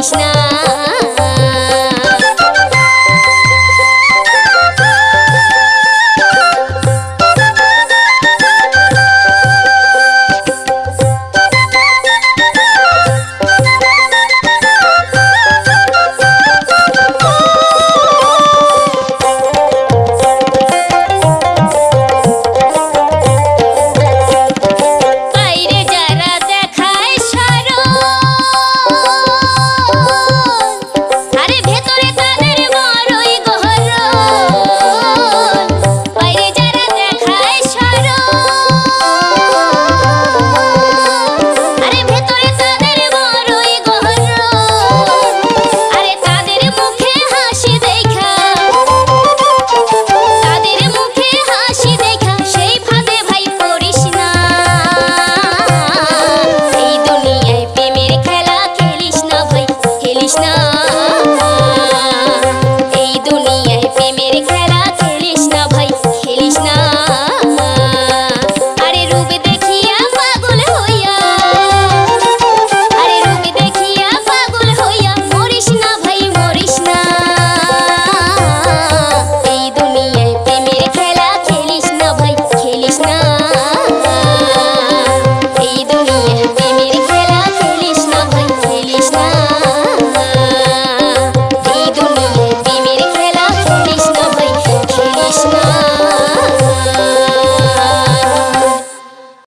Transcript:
Krishna